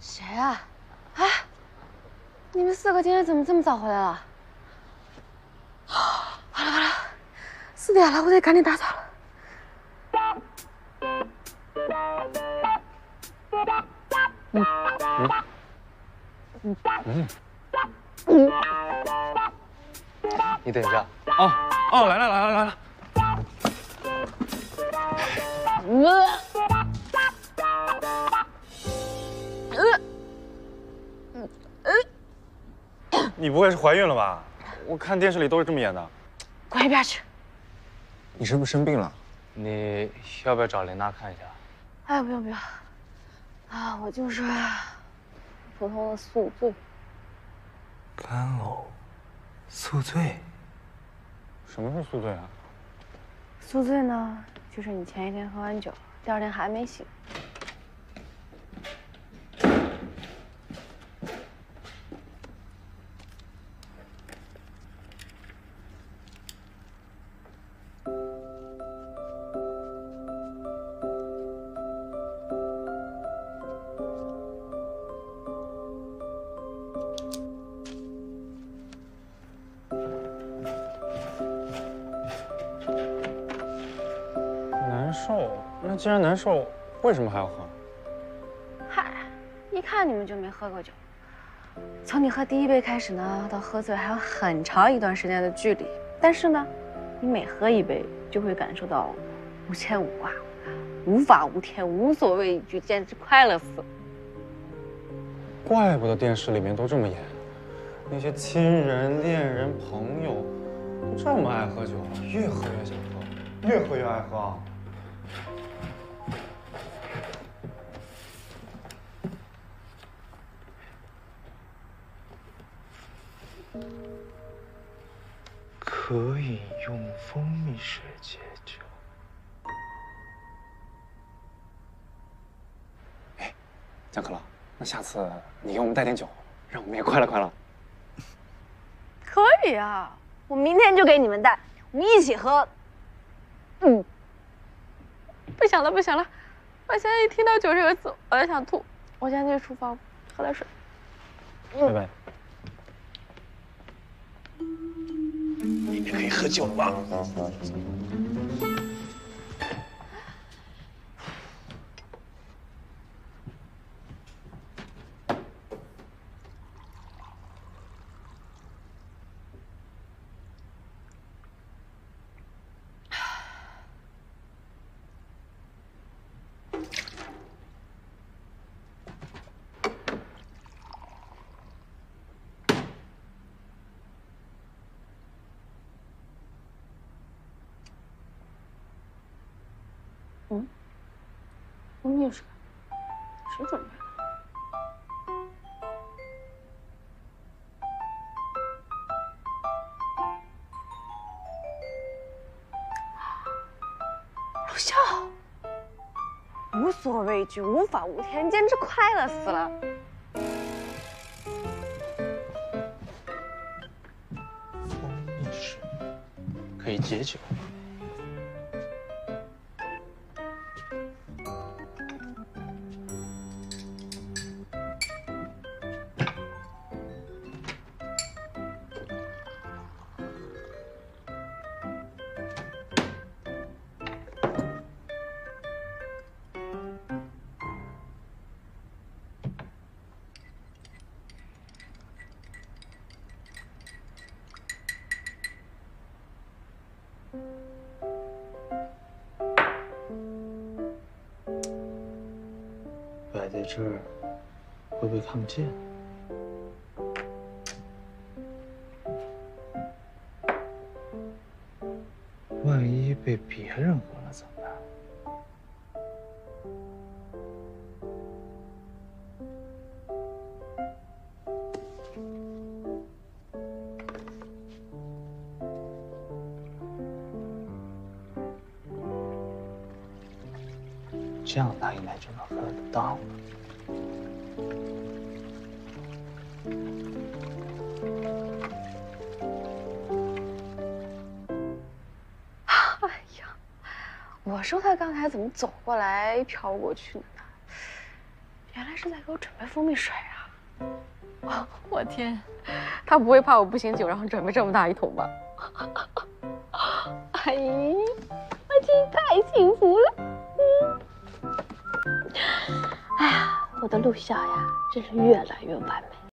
谁啊？哎，你们四个今天怎么这么早回来了？好了好了，四点了，我得赶紧打扫了。嗯嗯嗯嗯，你等一下哦哦，来了来了来了。你不会是怀孕了吧？我看电视里都是这么演的。滚一边去！你是不是生病了？你要不要找琳娜看一下？哎，不用不用。啊，我就是普通的宿醉。干呕，宿醉。什么是宿醉啊？宿醉呢，就是你前一天喝完酒，第二天还没醒。既然难受，为什么还要喝？嗨，一看你们就没喝过酒。从你喝第一杯开始呢，到喝醉还有很长一段时间的距离。但是呢，你每喝一杯，就会感受到无牵无挂，无法无天，无所畏惧，简直快乐死了。怪不得电视里面都这么演，那些亲人、恋人、朋友，都这么爱喝酒，越喝越想喝，越喝越爱喝。可以用蜂蜜水解酒。哎，江可乐，那下次你给我们带点酒，让我们也快乐快乐。可以啊，我明天就给你们带，我们一起喝。嗯，不行了不行了，我现在一听到酒这个字，我就想吐。我先去厨房喝点水。拜拜。里面可以喝酒吗？嗯，蜂蜜水，谁准备的？陆笑，无所畏惧，无法无天，简直快乐死了。蜂蜜水可以解酒。这儿会被看不见。万一被别人喝了怎么办？这样他应该就能喝得到了。我说他刚才怎么走过来飘过去呢？原来是在给我准备蜂蜜水啊！哦，我天，他不会怕我不醒酒，然后准备这么大一桶吧？哎，我真是太幸福了！嗯，哎呀，我的陆小呀，真是越来越完美。